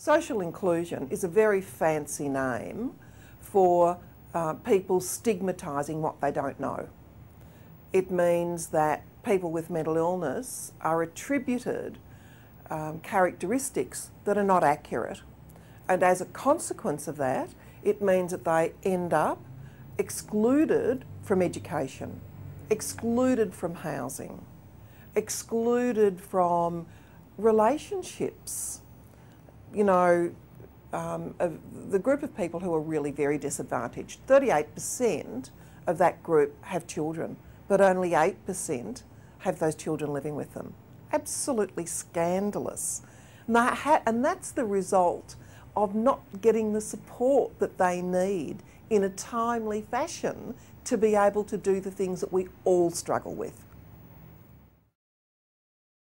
Social inclusion is a very fancy name for uh, people stigmatising what they don't know. It means that people with mental illness are attributed um, characteristics that are not accurate. And as a consequence of that, it means that they end up excluded from education, excluded from housing, excluded from relationships. You know, um, the group of people who are really very disadvantaged, 38% of that group have children, but only 8% have those children living with them. Absolutely scandalous. And, that and that's the result of not getting the support that they need in a timely fashion to be able to do the things that we all struggle with.